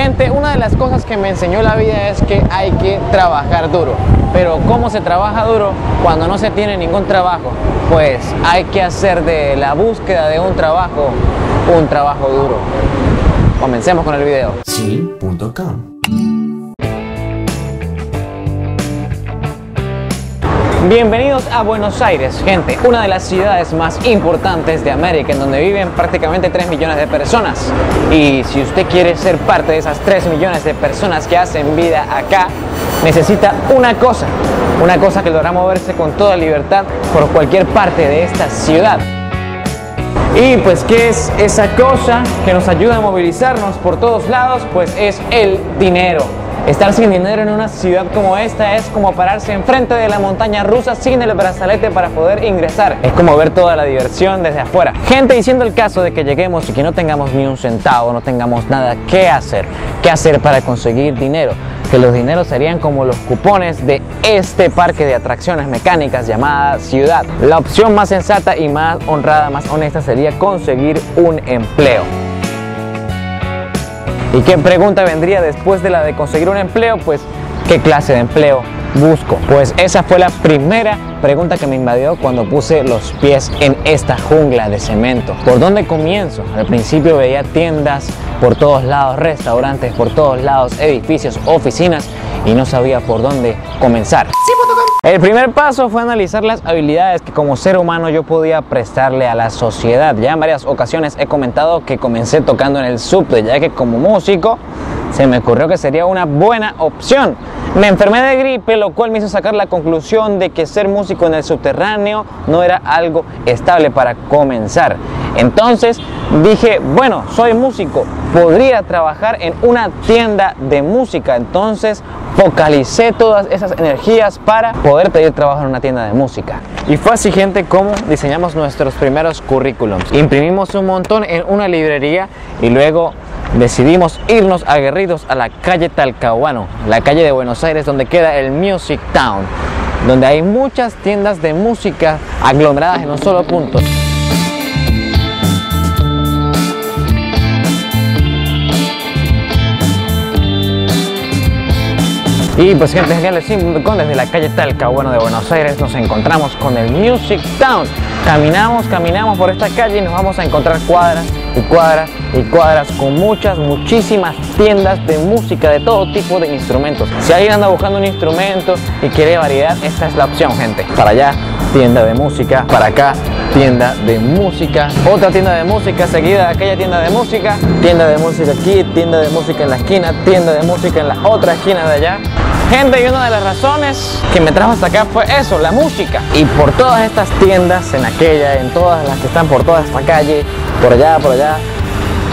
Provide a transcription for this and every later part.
Gente, una de las cosas que me enseñó la vida es que hay que trabajar duro. Pero ¿cómo se trabaja duro cuando no se tiene ningún trabajo? Pues hay que hacer de la búsqueda de un trabajo un trabajo duro. Comencemos con el video. Bienvenidos a Buenos Aires, gente, una de las ciudades más importantes de América, en donde viven prácticamente 3 millones de personas. Y si usted quiere ser parte de esas 3 millones de personas que hacen vida acá, necesita una cosa, una cosa que logrará moverse con toda libertad por cualquier parte de esta ciudad. Y pues, ¿qué es esa cosa que nos ayuda a movilizarnos por todos lados? Pues es el dinero. Estar sin dinero en una ciudad como esta es como pararse enfrente de la montaña rusa sin el brazalete para poder ingresar. Es como ver toda la diversión desde afuera. Gente, diciendo el caso de que lleguemos y que no tengamos ni un centavo, no tengamos nada que hacer, qué hacer para conseguir dinero, que los dineros serían como los cupones de este parque de atracciones mecánicas llamada ciudad. La opción más sensata y más honrada, más honesta sería conseguir un empleo. ¿Y qué pregunta vendría después de la de conseguir un empleo? Pues, ¿qué clase de empleo busco? Pues esa fue la primera pregunta que me invadió cuando puse los pies en esta jungla de cemento. ¿Por dónde comienzo? Al principio veía tiendas por todos lados, restaurantes por todos lados, edificios, oficinas y no sabía por dónde comenzar. El primer paso fue analizar las habilidades que como ser humano yo podía prestarle a la sociedad. Ya en varias ocasiones he comentado que comencé tocando en el subte, ya que como músico se me ocurrió que sería una buena opción. Me enfermé de gripe, lo cual me hizo sacar la conclusión de que ser músico en el subterráneo no era algo estable para comenzar. Entonces dije, bueno, soy músico, podría trabajar en una tienda de música. Entonces focalicé todas esas energías para poder pedir trabajo en una tienda de música. Y fue así gente como diseñamos nuestros primeros currículums. Imprimimos un montón en una librería y luego decidimos irnos aguerridos a la calle Talcahuano, la calle de Buenos Aires donde queda el Music Town, donde hay muchas tiendas de música aglomeradas en un solo punto. Y pues gente genial desde la calle Talcahuano de Buenos Aires nos encontramos con el Music Town. Caminamos, caminamos por esta calle y nos vamos a encontrar cuadras y cuadras y cuadras con muchas, muchísimas tiendas de música de todo tipo de instrumentos. Si alguien anda buscando un instrumento y quiere variedad, esta es la opción, gente. Para allá, tienda de música. Para acá, tienda de música. Otra tienda de música seguida de aquella tienda de música. Tienda de música aquí, tienda de música en la esquina, tienda de música en la otra esquina de allá. Gente, y una de las razones que me trajo hasta acá fue eso, la música. Y por todas estas tiendas, en aquella, en todas las que están por toda esta calle, por allá, por allá,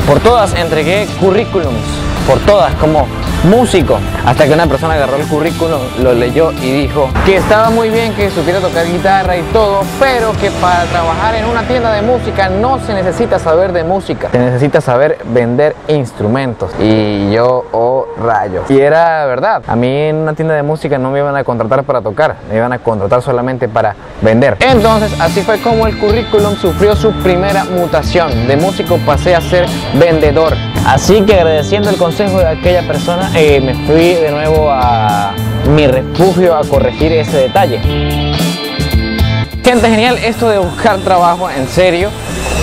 por todas entregué currículums, por todas, como músico, hasta que una persona agarró el currículum, lo leyó y dijo que estaba muy bien que supiera tocar guitarra y todo, pero que para trabajar en una tienda de música no se necesita saber de música, se necesita saber vender instrumentos. Y yo, oh rayos. Y era verdad, a mí en una tienda de música no me iban a contratar para tocar, me iban a contratar solamente para vender. Entonces, así fue como el currículum sufrió su primera mutación. De músico pasé a ser vendedor. Así que agradeciendo el consejo de aquella persona, eh, me fui de nuevo a mi refugio a corregir ese detalle. Gente genial, esto de buscar trabajo en serio,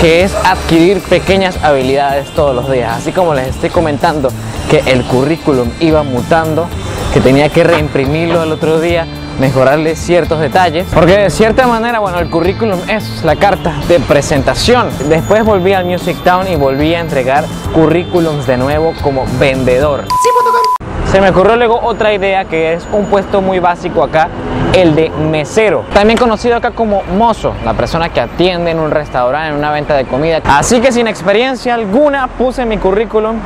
que es adquirir pequeñas habilidades todos los días. Así como les estoy comentando que el currículum iba mutando, que tenía que reimprimirlo el otro día, mejorarle ciertos detalles. Porque de cierta manera, bueno, el currículum es la carta de presentación. Después volví al Music Town y volví a entregar currículums de nuevo como vendedor. Se me ocurrió luego otra idea que es un puesto muy básico acá, el de mesero. También conocido acá como mozo, la persona que atiende en un restaurante, en una venta de comida. Así que sin experiencia alguna puse mi currículum.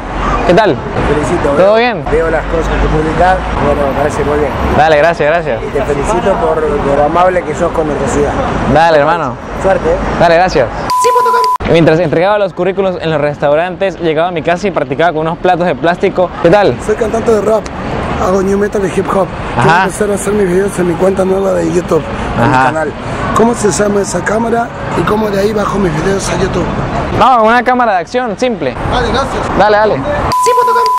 ¿Qué tal? Te felicito. ¿Todo veo- bien? Veo las cosas que publicas, bueno, me parece muy bien. Dale, gracias, gracias. Y te felicito por lo amable que sos con nuestra ciudad. Dale, hermano. Suerte, ¿eh? Dale, gracias. Mientras entregaba los currículos en los restaurantes, llegaba a mi casa y practicaba con unos platos de plástico. ¿Qué tal? Soy cantante de rap, hago new metal y hip hop. Quiero empezar a hacer mis videos en mi cuenta nueva de YouTube, en mi Ajá. canal. ¿Cómo se llama esa cámara y cómo de ahí bajo mis videos a YouTube? No, una cámara de acción, simple. Vale, gracias. Dale, dale.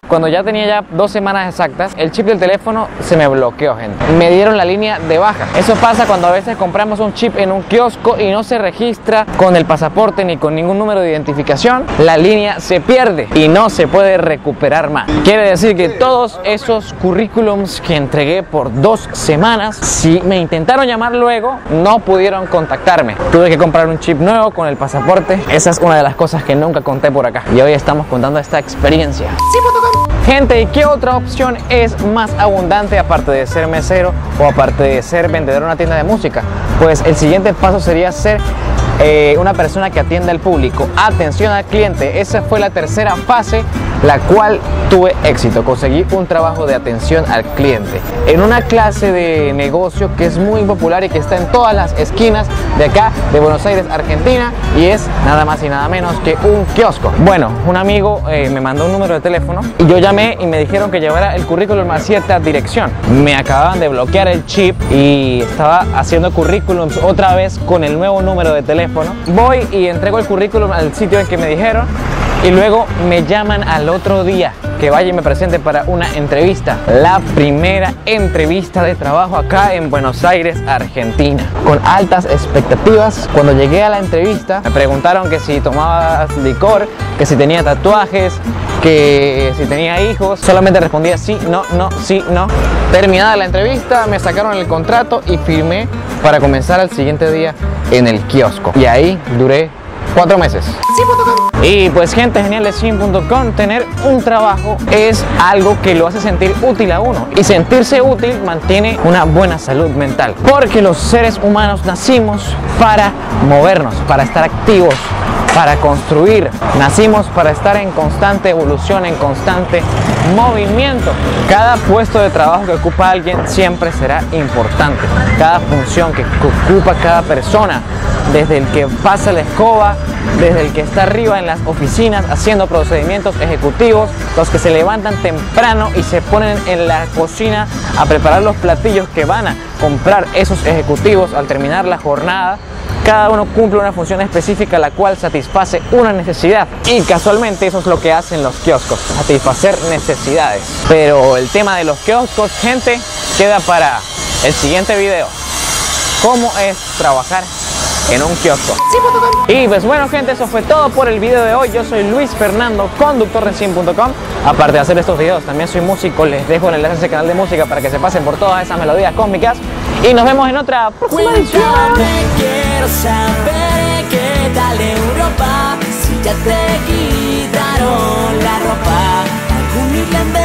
Cuando ya tenía ya dos semanas exactas, el chip del teléfono se me bloqueó, gente. Me dieron la línea de baja. Eso pasa cuando a veces compramos un chip en un kiosco y no se registra con el pasaporte ni con ningún número de identificación. La línea se pierde y no se puede recuperar más. Quiere decir que todos esos currículums que entregué por dos semanas, si me intentaron llamar luego, no pudieron contactarme. Tuve que comprar un chip nuevo con el pasaporte. Esa es una de las cosas que nunca conté por acá. Y hoy estamos contando esta experiencia. Gente, ¿y qué otra opción es más abundante aparte de ser mesero o aparte de ser vendedor en una tienda de música? Pues el siguiente paso sería ser eh, una persona que atienda al público. Atención al cliente. Esa fue la tercera fase, la cual tuve éxito. Conseguí un trabajo de atención al cliente en una clase de negocio que es muy popular y que está en todas las esquinas de acá, de Buenos Aires, Argentina, y es nada más y nada menos que un kiosco. Bueno, un amigo eh, me mandó un número de teléfono y yo llamé y me dijeron que llevara el currículum a cierta dirección. Me acababan de bloquear el chip y estaba haciendo currículums otra vez con el nuevo número de teléfono Voy y entrego el currículum al sitio en que me dijeron y luego me llaman al otro día que vaya y me presente para una entrevista. La primera entrevista de trabajo acá en Buenos Aires, Argentina. Con altas expectativas. Cuando llegué a la entrevista me preguntaron que si tomaba licor, que si tenía tatuajes, que si tenía hijos. Solamente respondía sí, no, no, sí, no. Terminada la entrevista, me sacaron el contrato y firmé para comenzar al siguiente día en el kiosco. Y ahí duré cuatro meses. Y pues gente genial de Sim.com, tener un trabajo es algo que lo hace sentir útil a uno. Y sentirse útil mantiene una buena salud mental. Porque los seres humanos nacimos para movernos, para estar activos, para construir. Nacimos para estar en constante evolución, en constante movimiento. Cada puesto de trabajo que ocupa alguien siempre será importante. Cada función que ocupa cada persona, desde el que pasa la escoba, desde el que está arriba en las oficinas haciendo procedimientos ejecutivos, los que se levantan temprano y se ponen en la cocina a preparar los platillos que van a comprar esos ejecutivos al terminar la jornada, cada uno cumple una función específica la cual satisface una necesidad y casualmente eso es lo que hacen los kioscos, satisfacer necesidades. Pero el tema de los kioscos, gente, queda para el siguiente video. ¿Cómo es trabajar en un kiosco. Y pues bueno gente, eso fue todo por el video de hoy. Yo soy Luis Fernando, conductor de Sim.com. Aparte de hacer estos videos, también soy músico. Les dejo el enlace a ese canal de música para que se pasen por todas esas melodías cómicas. Y nos vemos en otra próxima edición. quiero saber qué tal Europa, si ya te quitaron la ropa, algún